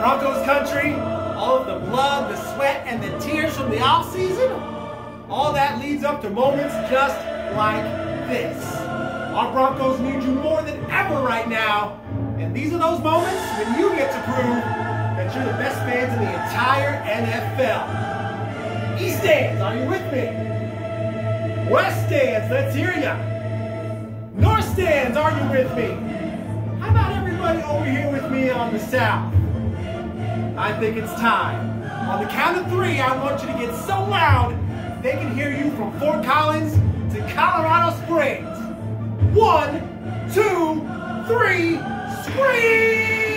Broncos country, all of the blood, the sweat, and the tears from the offseason, all that leads up to moments just like this. Our Broncos need you more than ever right now, and these are those moments when you get to prove that you're the best fans in the entire NFL. East stands, are you with me? West stands, let's hear ya. North stands, are you with me? How about everybody over here with me on the south? I think it's time. On the count of three, I want you to get so loud they can hear you from Fort Collins to Colorado Springs. One, two, three, scream!